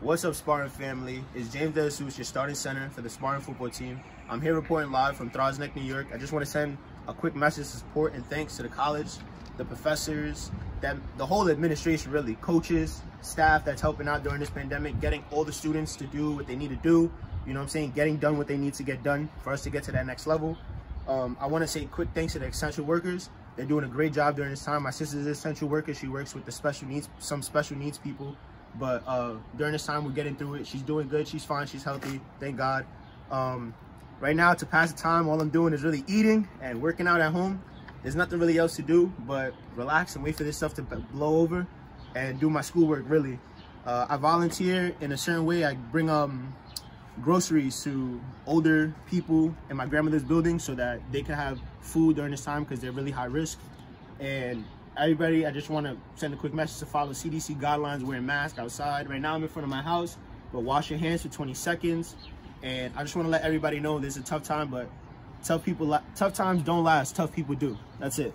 What's up, Spartan family? It's James DeJesus, your starting center for the Spartan football team. I'm here reporting live from Throgs Neck, New York. I just want to send a quick message of support and thanks to the college, the professors, that the whole administration, really, coaches, staff that's helping out during this pandemic, getting all the students to do what they need to do. You know what I'm saying? Getting done what they need to get done for us to get to that next level. Um, I want to say quick thanks to the essential workers. They're doing a great job during this time. My sister's an essential worker. She works with the special needs, some special needs people. But uh, during this time, we're getting through it. She's doing good. She's fine. She's healthy. Thank God. Um, right now, to pass the time, all I'm doing is really eating and working out at home. There's nothing really else to do but relax and wait for this stuff to blow over and do my schoolwork, really. Uh, I volunteer in a certain way. I bring um, groceries to older people in my grandmother's building so that they can have food during this time because they're really high risk. And everybody, I just want to send a quick message to follow CDC guidelines, wearing masks outside. Right now I'm in front of my house, but wash your hands for 20 seconds. And I just want to let everybody know this is a tough time, but tough people, tough times don't last, tough people do. That's it.